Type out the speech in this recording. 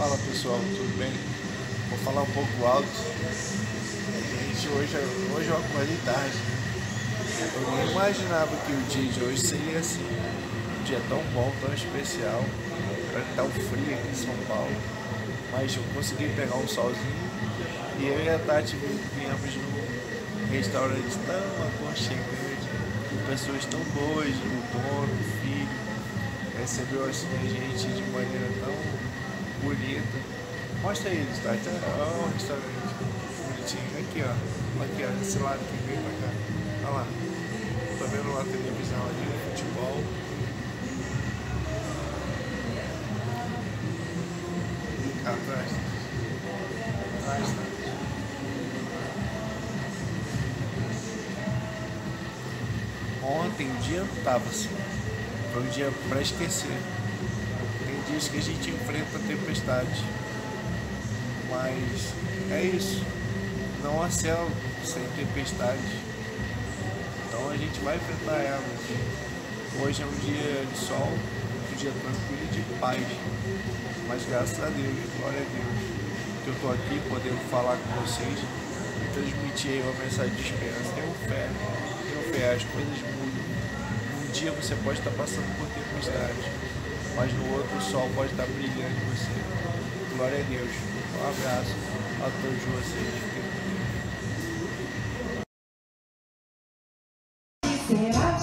pessoal, tudo bem? Vou falar um pouco alto. Gente, hoje, hoje eu acordei tarde. Eu nem imaginava que o dia de hoje seria assim. Um dia tão bom, tão especial. Para estar o frio aqui em São Paulo. Mas eu consegui pegar um solzinho. E eu e a Tati viemos num restaurante tão aconchegante, com pessoas tão boas, o dono, o filho. Recebeu assim a gente de maneira tão bonita. Mostra eles, tá? Olha o restaurante. Bonitinho. Aqui, ó. Aqui, ó. Desse lado que veio pra cá. Olha lá. Tô vendo uma televisão ali, futebol. Atrás. Atrás, tá? Ontem o dia tava assim. Foi um dia para esquecer. Dias que a gente enfrenta tempestade. Mas é isso. Não há céu sem tempestade. Então a gente vai enfrentar ela. Hoje é um dia de sol, um dia tranquilo e de paz. Mas graças a Deus, glória a Deus, que eu estou aqui podendo falar com vocês e transmitir uma mensagem de esperança. Tenham fé, tenham fé, as coisas mudam. Um dia você pode estar passando por tempestade, mas no outro o sol pode estar brilhando em você. Glória a Deus. Um abraço a todos vocês. Será